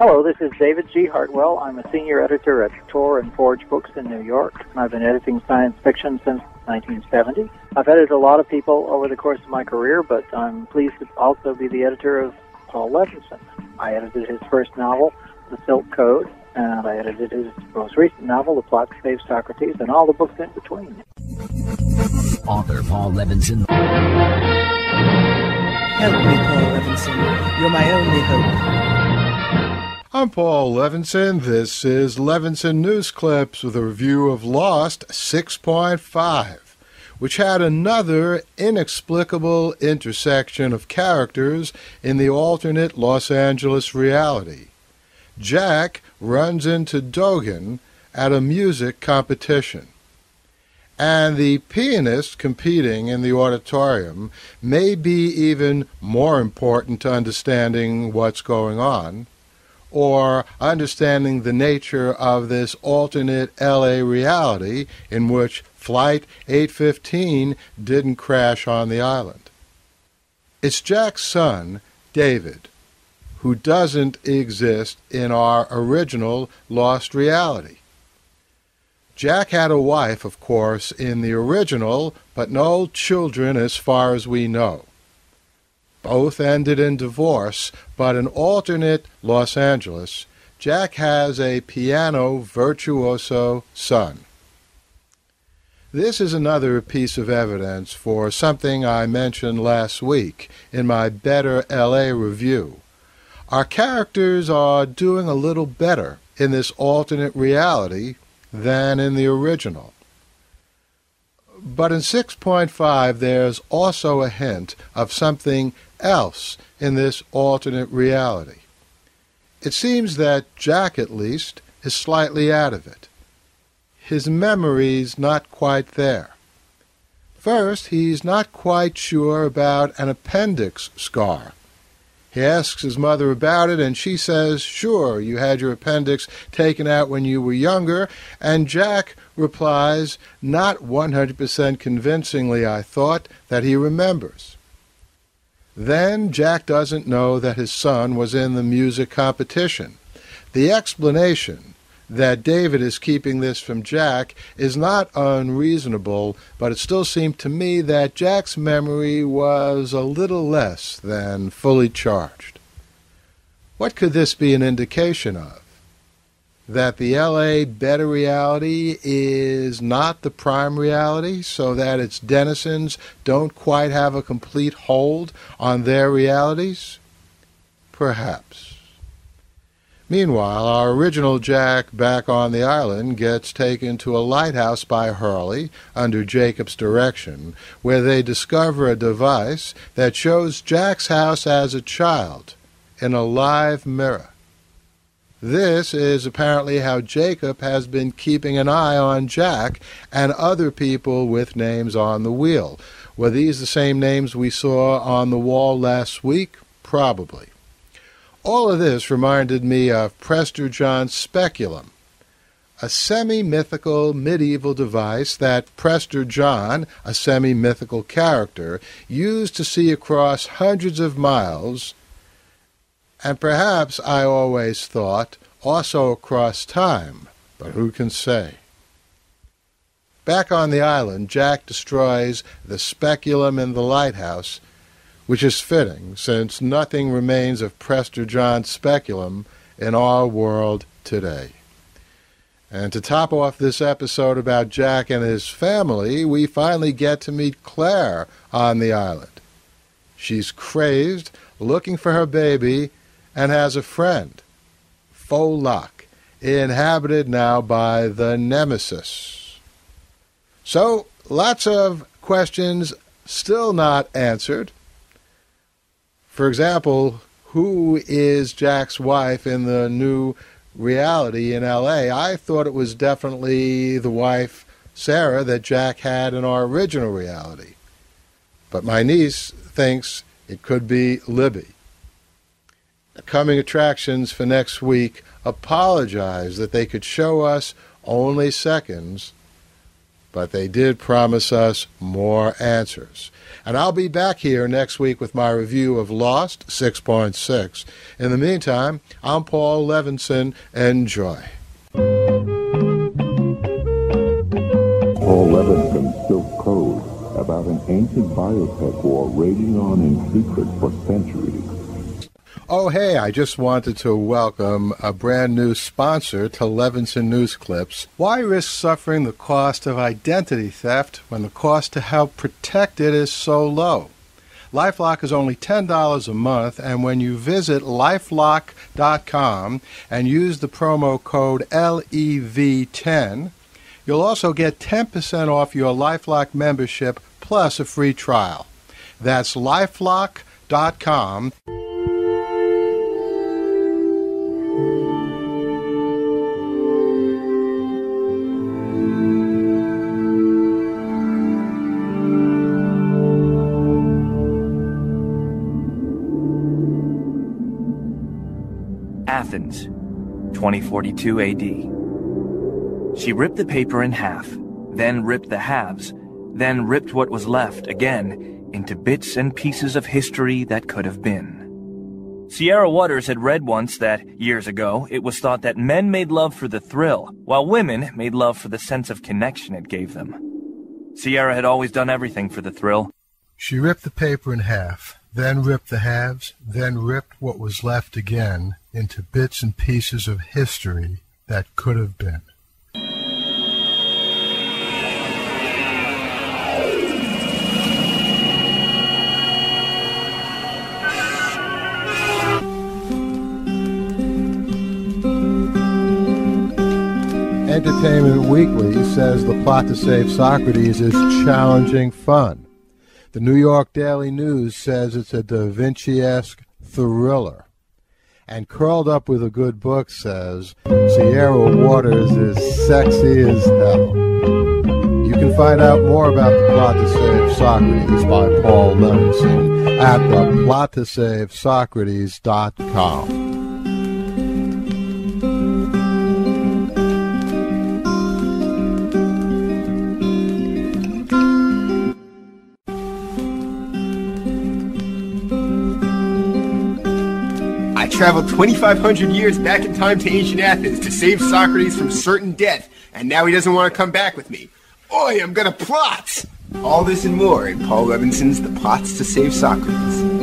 Hello, this is David G. Hartwell. I'm a senior editor at Tor and Forge Books in New York. I've been editing science fiction since 1970. I've edited a lot of people over the course of my career, but I'm pleased to also be the editor of Paul Levinson. I edited his first novel, The Silk Code, and I edited his most recent novel, The Plot to Save Socrates, and all the books in between. Author Paul Levinson. Help me, Paul Levinson. You're my only hope. I'm Paul Levinson. This is Levinson News Clips with a review of Lost 6.5, which had another inexplicable intersection of characters in the alternate Los Angeles reality. Jack runs into Dogen at a music competition and the pianist competing in the auditorium may be even more important to understanding what's going on or understanding the nature of this alternate LA reality in which Flight 815 didn't crash on the island. It's Jack's son, David, who doesn't exist in our original lost reality. Jack had a wife, of course, in the original, but no children as far as we know. Both ended in divorce, but in alternate Los Angeles, Jack has a piano virtuoso son. This is another piece of evidence for something I mentioned last week in my Better LA review. Our characters are doing a little better in this alternate reality than in the original. But in 6.5, there's also a hint of something else in this alternate reality. It seems that Jack, at least, is slightly out of it. His memory's not quite there. First, he's not quite sure about an appendix scar. He asks his mother about it, and she says, Sure, you had your appendix taken out when you were younger. And Jack replies, Not 100% convincingly, I thought, that he remembers. Then Jack doesn't know that his son was in the music competition. The explanation that David is keeping this from Jack is not unreasonable, but it still seemed to me that Jack's memory was a little less than fully charged. What could this be an indication of? That the LA better reality is not the prime reality, so that its denizens don't quite have a complete hold on their realities? Perhaps. Meanwhile, our original Jack back on the island gets taken to a lighthouse by Hurley under Jacob's direction, where they discover a device that shows Jack's house as a child in a live mirror. This is apparently how Jacob has been keeping an eye on Jack and other people with names on the wheel. Were these the same names we saw on the wall last week? Probably. All of this reminded me of Prester John's speculum, a semi mythical medieval device that Prester John, a semi mythical character, used to see across hundreds of miles, and perhaps, I always thought, also across time, but who can say? Back on the island, Jack destroys the speculum in the lighthouse which is fitting, since nothing remains of Prester John's speculum in our world today. And to top off this episode about Jack and his family, we finally get to meet Claire on the island. She's crazed, looking for her baby, and has a friend, Faux inhabited now by the Nemesis. So, lots of questions still not answered. For example, who is Jack's wife in the new reality in LA? I thought it was definitely the wife, Sarah, that Jack had in our original reality. But my niece thinks it could be Libby. coming attractions for next week apologize that they could show us only seconds but they did promise us more answers. And I'll be back here next week with my review of Lost 6.6. In the meantime, I'm Paul Levinson. Enjoy. Paul Levinson Silk Code about an ancient biotech war raging on in secret for centuries. Oh, hey, I just wanted to welcome a brand new sponsor to Levinson News Clips. Why risk suffering the cost of identity theft when the cost to help protect it is so low? Lifelock is only $10 a month, and when you visit lifelock.com and use the promo code LEV10, you'll also get 10% off your Lifelock membership plus a free trial. That's lifelock.com. Athens, 2042 AD. She ripped the paper in half, then ripped the halves, then ripped what was left again into bits and pieces of history that could have been. Sierra Waters had read once that, years ago, it was thought that men made love for the thrill, while women made love for the sense of connection it gave them. Sierra had always done everything for the thrill. She ripped the paper in half, then ripped the halves, then ripped what was left again into bits and pieces of history that could have been. Entertainment Weekly says the plot to save Socrates is challenging fun. The New York Daily News says it's a Da Vinci esque thriller. And Curled Up with a Good Book says Sierra Waters is sexy as hell. You can find out more about the plot to save Socrates by Paul Levinson at the traveled 2,500 years back in time to ancient Athens to save Socrates from certain death, and now he doesn't want to come back with me. Oi, I'm gonna plot! All this and more in Paul Levinson's The Plots to Save Socrates.